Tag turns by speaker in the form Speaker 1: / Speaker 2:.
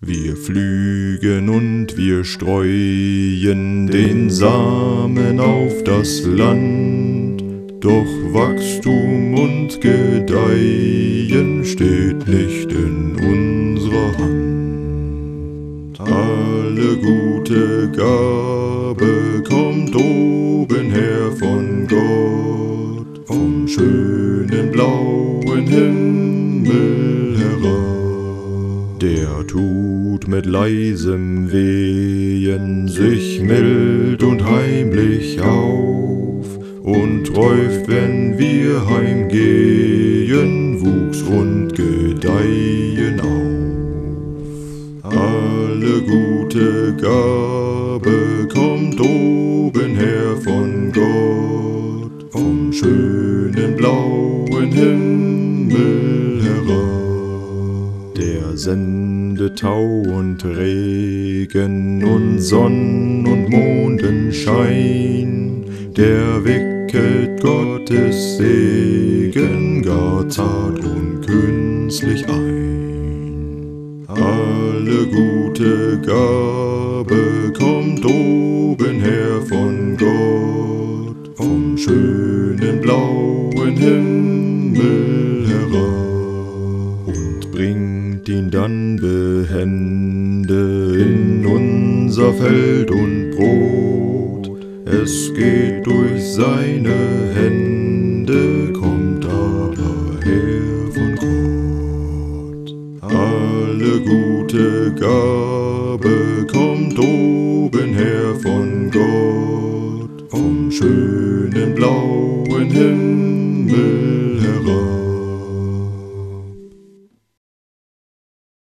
Speaker 1: Wir pflügen und wir streuen den Samen auf das Land, doch Wachstum und Gedeihen steht nicht in unserer Hand. Alle gute Gabe kommt oben her von Gott, vom schönen blauen Himmel. Der tut mit leisem Wehen sich mild und heimlich auf und träuft, wenn wir heimgehen, Wuchs und Gedeihen auf. Alle gute Gabe kommt oben her von Gott, vom schönen blauen Himmel herab. Der sendet Tau und Regen und Sonn und Mondenschein. Der wickelt Gottes Segen gar zart und künstlich ein. Alle gute Gabe kommt oben her von Gott, vom schönen blauen Himmel bringt ihn dann behende in unser Feld und Brot. Es geht durch seine Hände, kommt aber her von Gott. Alle gute Gabe kommt oben her von Gott, vom schönen blauen Himmel.